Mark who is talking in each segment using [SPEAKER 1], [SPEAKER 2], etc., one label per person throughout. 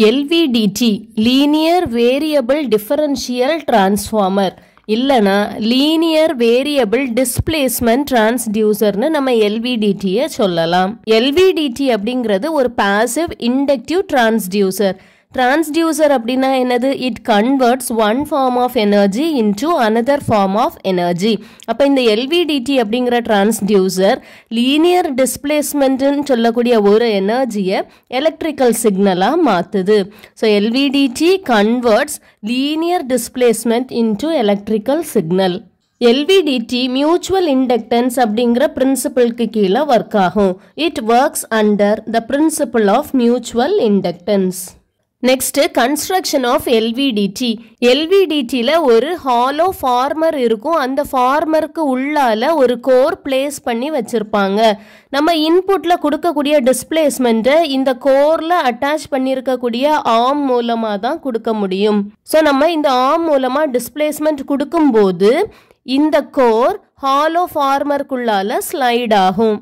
[SPEAKER 1] LVDT linear variable differential transformer இல்லைனா linear variable displacement டிரான்ஸ்டியூசர்னு நம்ம எல்விடிடியை சொல்லலாம். எல்விடிடி அப்படிங்கிறது ஒரு பாசிவ் இண்டக்டிவ் டிரான்ஸ்டியூசர் டிரான்ஸ்டியூசர் அப்படின்னா என்னது? It converts one form of energy into another form of energy அப்போ இந்த எல்விடிடி அப்படிங்கிற டிரான்ஸ்டியூசர் லீனியர் டிஸ்பிளேஸ்மெண்ட்டுன்னு சொல்லக்கூடிய ஒரு எனர்ஜியை எலக்ட்ரிக்கல் சிக்னலாக மாற்றுது so LVDT converts linear displacement into electrical signal LVDT mutual inductance அப்படிங்கிற பிரின்சிபிளுக்கு கீழே ஒர்க் ஆகும். It works under the principle of mutual inductance next construction of LVDT எல்விடிடியில் ஒரு ஹாலோ ஃபார்மர் இருக்கும். அந்த ஃபார்மருக்கு உள்ளால ஒரு கோர் பிளேஸ் பண்ணி வச்சிருப்பாங்க. நம்ம இன்புட்டில் கொடுக்கக்கூடிய டிஸ்பிளேஸ்மெண்ட்டை இந்த கோரில் அட்டாச் பண்ணியிருக்கக்கூடிய ஆம் மூலமாக தான் கொடுக்க முடியும். ஸோ நம்ம இந்த ஆம் மூலமாக டிஸ்பிளேஸ்மெண்ட் கொடுக்கும்போது இந்த கோர் ஹாலோ ஃபார்மருக்குள்ளால ஸ்லைட் ஆகும்.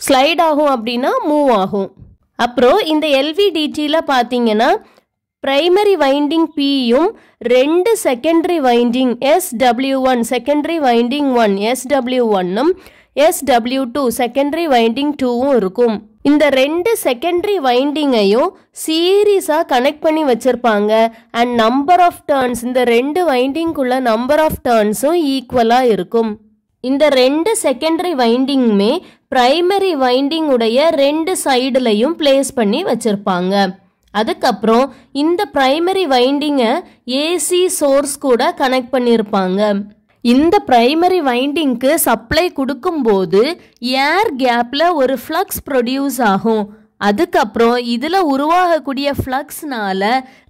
[SPEAKER 1] ஸ்லைட் ஆகும் அப்படின்னா மூவ் ஆகும். அப்புறம் இந்த எல்விடிடியில் பார்த்தீங்கன்னா பிரைமரி வைண்டிங் பியும் ரெண்டு secondary winding S W one secondary winding one S W ஒன்னும் S W two secondary winding டூவும் இருக்கும். இந்த ரெண்டு செகண்டரி வைண்டிங்கையும் சீரீஸாக கனெக்ட் பண்ணி வச்சுருப்பாங்க. அண்ட் நம்பர் ஆஃப் டேர்ன்ஸ் இந்த ரெண்டு வைண்டிங்குள்ள நம்பர் ஆஃப் டேர்ன்ஸும் ஈக்குவலாக இருக்கும். இந்த ரெண்டு செகண்டரி வைண்டிங்குமே பிரைமரி வைண்டிங் உடைய ரெண்டு சைடுலையும் பிளேஸ் பண்ணி வச்சுருப்பாங்க. அதுக்கப்புறம் இந்த ப்ரைமரி வைண்டிங்கை ஏசி சோர்ஸ் கூட கனெக்ட் பண்ணியிருப்பாங்க இந்த பிரைமரி வைண்டிங்க்கு சப்ளை கொடுக்கும்போது ஏர் கேப்பில் ஒரு ஃப்ளக்ஸ் ப்ரொடியூஸ் ஆகும். அதுக்கப்புறம் இதில் உருவாகக்கூடிய ஃப்ளக்ஸ்னால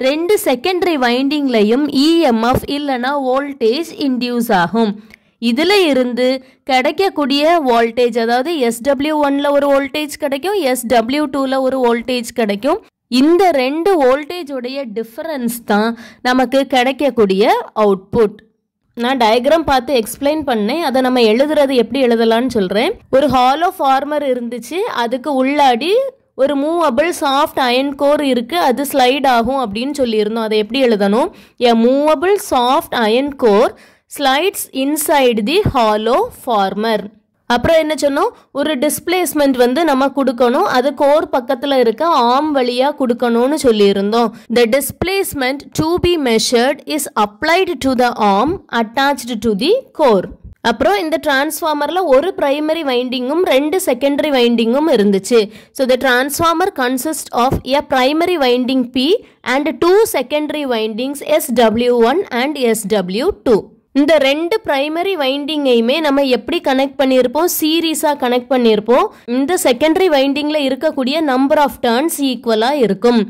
[SPEAKER 1] ரெண்டு செகண்டரி வைண்டிங்லையும் இஎம்எஃப் இல்லைன்னா வோல்டேஜ் இன்டியூஸ் ஆகும். இதில் இருந்து கிடைக்கக்கூடிய வோல்டேஜ் அதாவது எஸ்டபிள்யூ ஒன்ல ஒரு வோல்டேஜ் கிடைக்கும் எஸ்டபிள்யூ டூவில் ஒரு வோல்டேஜ் கிடைக்கும். இந்த ரெண்டு வோல்டேஜுடைய டிஃபரன்ஸ் தான் நமக்கு கிடைக்கக்கூடிய அவுட்புட் நான் டயக்ராம் பார்த்து எக்ஸ்பிளைன் பண்ணேன். அதை நம்ம எழுதுறது எப்படி எழுதலாம்னு சொல்கிறேன் ஒரு ஹாலோ ஃபார்மர் இருந்துச்சு. அதுக்கு உள்ளாடி ஒரு மூவபிள் சாஃப்ட் அயன் கோர் இருக்கு. அது ஸ்லைட் ஆகும் அப்படின்னு சொல்லியிருந்தோம். அதை எப்படி எழுதணும்? A movable soft iron core slides inside the hollow former அப்புறம் என்ன சொன்னோம்? ஒரு டிஸ்பிளேஸ்மெண்ட் வந்து நம்ம கொடுக்கணும். அது கோர் பக்கத்தில் இருக்க ஆம் வழியாக கொடுக்கணும்னு சொல்லியிருந்தோம். The displacement to be measured is applied to the arm attached to the core அப்புறம் இந்த டிரான்ஸ்ஃபார்மரில் ஒரு பிரைமரி வைண்டிங்கும் ரெண்டு செகண்டரி வைண்டிங்கும் இருந்துச்சு. So the transformer consist of a primary winding P and two secondary windings S W one and S W two இந்த ரெண்டு primary வைண்டிங்கையுமே நம்ம எப்படி கனெக்ட் பண்ணியிருப்போம்? சீரீஸாக கனெக்ட் பண்ணியிருப்போம். இந்த செகண்டரி வைண்டிங்கில் இருக்கக்கூடிய நம்பர் ஆஃப் டர்ன்ஸ் ஈக்குவலாக இருக்கும்.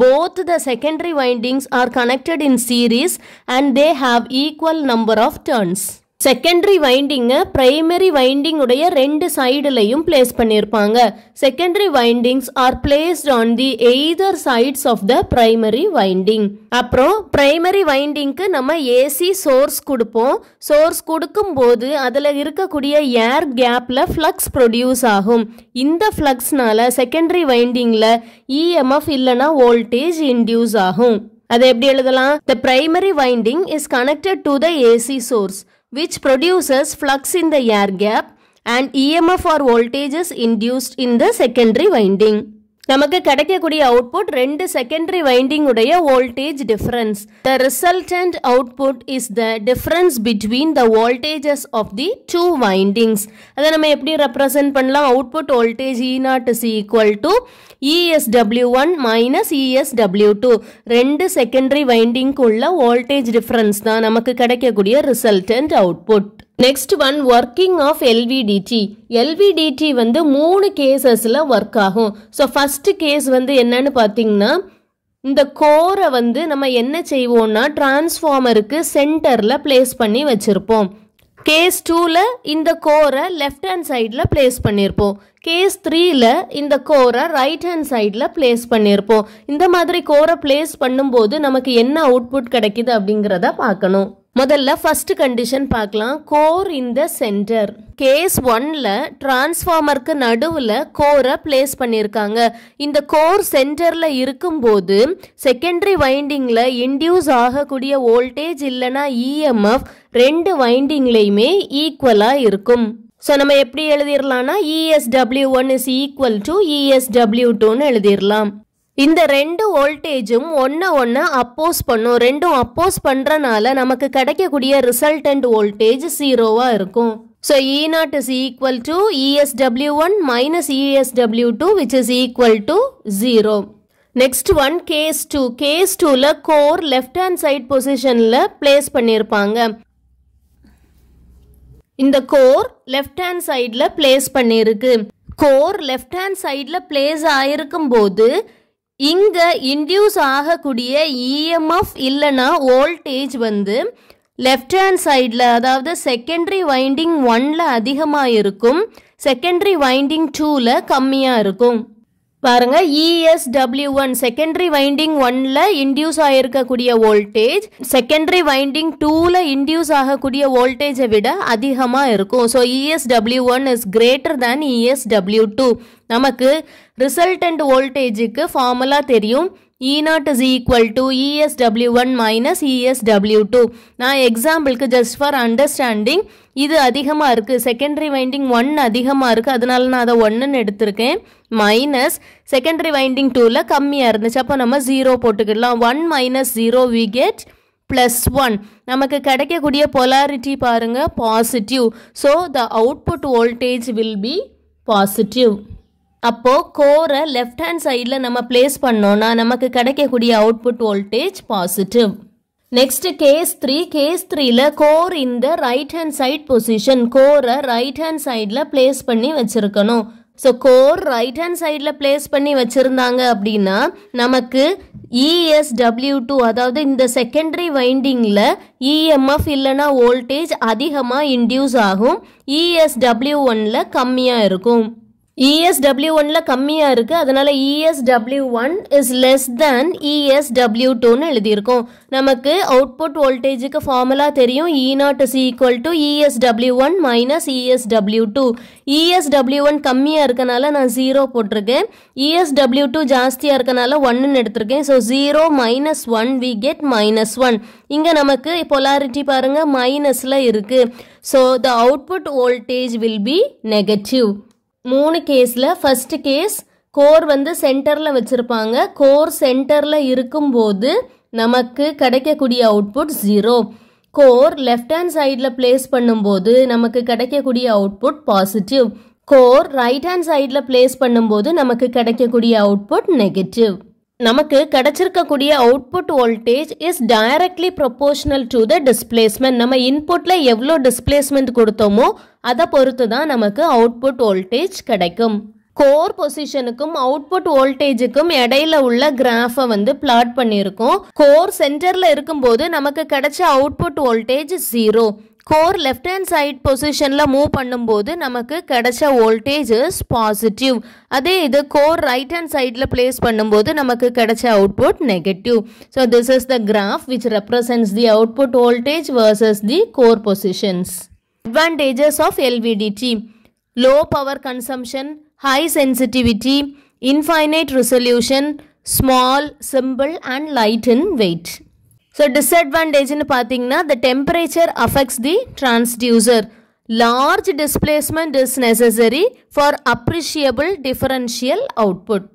[SPEAKER 1] Both the secondary windings are connected in series and they have equal number of turns secondary வைண்டிங்கை primary winding உடைய ரெண்டு சைடுலையும் பிளேஸ் பண்ணியிருப்பாங்க secondary windings are placed on the either sides of the primary winding அப்புறம் primary வைண்டிங்க்கு நம்ம AC source கொடுப்போம். Source கொடுக்கும் போது அதில் இருக்கக்கூடிய ஏர் கேப்பில் ஃப்ளக்ஸ் ப்ரொடியூஸ் ஆகும். இந்த ஃப்ளக்ஸ்னால செகண்டரி வைண்டிங்கில் இஎம்எஃப் இல்லைனா வோல்டேஜ் இன்டியூஸ் ஆகும். அதை எப்படி எழுதலாம்? The primary winding is connected to the AC source which produces flux in the air gap and EMF or voltage is induced in the secondary winding. நமக்கு கிடைக்கக்கூடிய அவுட்புட் ரெண்டு secondary winding உடைய voltage difference the resultant output is the difference between the voltages of the two windings அதை நம்ம எப்படி represent பண்ணலாம்? Output voltage E naught is equal to ESW one minus ESW two ரெண்டு secondary வைண்டிங்க்கு உள்ள voltage difference தான் நமக்கு கிடைக்கக்கூடிய resultant output next one working of LVDT LVDT வந்து மூணு கேசஸில் ஒர்க் ஆகும். ஸோ ஃபஸ்ட்டு கேஸ் வந்து என்னன்னு பார்த்தீங்கன்னா இந்த கோரை வந்து நம்ம என்ன செய்வோம்னா டிரான்ஸ்ஃபார்மருக்கு சென்டரில் பிளேஸ் பண்ணி வச்சுருப்போம். கேஸ் டூவில் இந்த கோரை லெஃப்ட் ஹேண்ட் சைடில் பிளேஸ் பண்ணியிருப்போம் கேஸ் த்ரீயில் இந்த கோரை ரைட் ஹேண்ட் சைடில் பிளேஸ் பண்ணியிருப்போம் இந்த மாதிரி கோரை பிளேஸ் பண்ணும்போது நமக்கு என்ன அவுட்புட் கிடைக்குது அப்படிங்கிறத பார்க்கணும். முதல்ல ஃபர்ஸ்ட் கண்டிஷன் பார்க்கலாம். Core in the center case ஒன்ல டிரான்ஸ்ஃபார்மருக்கு நடுவில் கோரை பிளேஸ் பண்ணியிருக்காங்க. இந்த கோர் சென்டரில் இருக்கும்போது செகண்டரி வைண்டிங்கில் இன்டியூஸ் ஆகக்கூடிய வோல்டேஜ் இல்லைனா இஎம்எஃப் ரெண்டு வைண்டிங்லேயுமே ஈக்குவலாக இருக்கும். ஸோ நம்ம எப்படி எழுதிடலாம்னா ESW one is equal to ESW டூன்னு எழுதிடலாம் இந்த ரெண்டு வோல்டேஜும் ஒன்று ஒன்று அப்போஸ் பண்ணும். ரெண்டும் அப்போஸ் பண்ணுறனால நமக்கு கிடைக்கக்கூடிய ரிசல்டன்ட் வோல்டேஜ் ஜீரோவாக இருக்கும். So E not is equal to ESW one minus ESW two which is equal to zero next one case two case டூவில் கோர் லெஃப்ட் ஹேண்ட் சைட் பொசிஷனில் பிளேஸ் பண்ணியிருப்பாங்க இந்த கோர் லெஃப்ட் ஹேண்ட் சைடில் place பண்ணியிருக்கு core left hand சைடில் place ஆயிருக்கும் போது இங்கே இன்டியூஸ் ஆகக்கூடிய இஎம்எஃப் இல்லைன்னா வோல்டேஜ் வந்து லெஃப்ட் ஹேண்ட் சைடில் அதாவது செகண்டரி வைண்டிங் ஒன்ல அதிகமாக இருக்கும் செகண்டரி வைண்டிங் டூவில் கம்மியாக இருக்கும். பாருங்க இஎஸ்டபிள்யூ ஒன் செகண்டரி வைண்டிங் ஒன்ல இன்டியூஸ் ஆகிருக்கக்கூடிய வோல்டேஜ் செகண்டரி வைண்டிங் டூவில் இன்டியூஸ் ஆகக்கூடிய வோல்டேஜை விட அதிகமாக இருக்கும். So ESW one is greater than ESW two நமக்கு ரிசல்டன்ட் வோல்டேஜுக்கு ஃபார்முலா தெரியும். E not is equal to ESW one minus ESW two நான் எக்ஸாம்பிளுக்கு ஜஸ்ட் ஃபார் அண்டர்ஸ்டாண்டிங் இது அதிகமாக இருக்குது செகண்டரி வைண்டிங் ஒன் அதிகமாக இருக்குது அதனால நான் அதை ஒன்றுன்னு எடுத்திருக்கேன். மைனஸ் செகண்டரி வைண்டிங் டூவில் கம்மியாக இருந்துச்சு. அப்போ நம்ம zero போட்டுக்கிடலாம். One minus zero we get plus one நமக்கு கிடைக்கக்கூடிய பொலாரிட்டி பாருங்கள் positive so the output voltage will be positive அப்போது கோரை லெஃப்ட் ஹேண்ட் சைடில் நம்ம பிளேஸ் பண்ணோன்னா நமக்கு கிடைக்கக்கூடிய output voltage positive next case three case த்ரீல கோர் இந்த ரைட் ஹேண்ட் சைட் பொசிஷன் கோரை ரைட் ஹேண்ட் சைடில் பிளேஸ் பண்ணி வச்சுருக்கணும். ஸோ கோர் ரைட் ஹேண்ட் சைடில் பிளேஸ் பண்ணி வச்சுருந்தாங்க அப்படின்னா நமக்கு இஎஸ்டபிள்யூ டூ அதாவது இந்த செகண்டரி வைண்டிங்கில் இஎம்எஃப் இல்லைனா வோல்டேஜ் அதிகமாக இன்டியூஸ் ஆகும். இஎஸ்டபிள்யூ ஒனில் கம்மியாக இருக்கும். இஎஸ்டபிள்யூ ஒனில் கம்மியாக இருக்குது அதனால் ESW one is less than ESW டூன்னு எழுதியிருக்கோம். நமக்கு அவுட்புட் வோல்டேஜுக்கு ஃபார்முலா தெரியும். E naught is equal to ESW one minus ESW two ESW one கம்மியாக இருக்கனால நான் ஜீரோ போட்டிருக்கேன். இஎஸ்டபிள்யூ டூ ஜாஸ்தியாக இருக்கனால ஒன்னுன்னு எடுத்திருக்கேன். So zero minus one we get minus one இங்கே நமக்கு பொலாரிட்டி பாருங்கள் மைனஸில் இருக்குது so the output voltage will be negative மூணு கேஸில் ஃபஸ்ட்டு கேஸ் கோர் வந்து சென்டரில் வச்சுருப்பாங்க. கோர் சென்டரில் இருக்கும்போது நமக்கு கிடைக்கக்கூடிய output zero core left hand சைடில் பிளேஸ் பண்ணும்போது நமக்கு கிடைக்கக்கூடிய output positive core right hand சைடில் பிளேஸ் பண்ணும்போது நமக்கு கிடைக்கக்கூடிய அவுட்புட் நெகட்டிவ் நமக்கு கிடைச்சிருக்கக்கூடிய output voltage is directly proportional to the displacement நம்ம இன்புட்ல எவ்வளோ டிஸ்பிளேஸ்மெண்ட் கொடுத்தோமோ அதை பொறுத்து தான் நமக்கு அவுட்புட் வோல்டேஜ் கிடைக்கும். கோர் பொசிஷனுக்கும் அவுட்புட் வோல்டேஜுக்கும் இடையில உள்ள கிராஃபை வந்து பிளாட் பண்ணியிருக்கோம். கோர் சென்டர்ல இருக்கும்போது நமக்கு கிடைச்ச output voltage zero core left hand side பொசிஷனில் மூவ் பண்ணும்போது நமக்கு கிடைச்ச வோல்டேஜ் இஸ் பாசிட்டிவ் அதே இது கோர் ரைட் ஹேண்ட் சைடில் பிளேஸ் பண்ணும்போது நமக்கு கிடைச்ச output negative so this is the graph which represents the output voltage versus the core positions advantages of LVDT low power consumption high sensitivity, infinite resolution, small, simple and light in weight. So டிஸ்அட்வான்டேஜ்னு பார்த்தீங்கன்னா the temperature affects the transducer large displacement is necessary for appreciable differential output